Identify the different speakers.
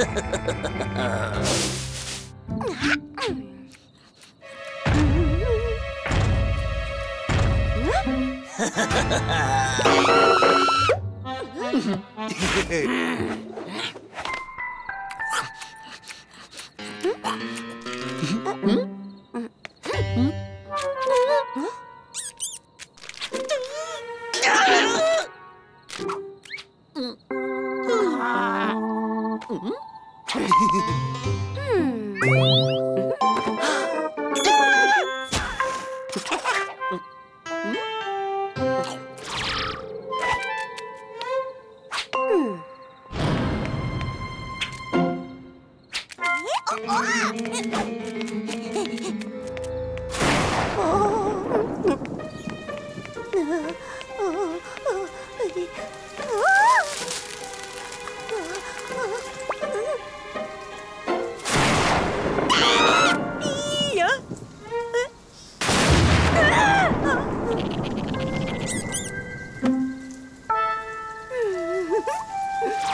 Speaker 1: Mm-hmm. Hmm. hmm.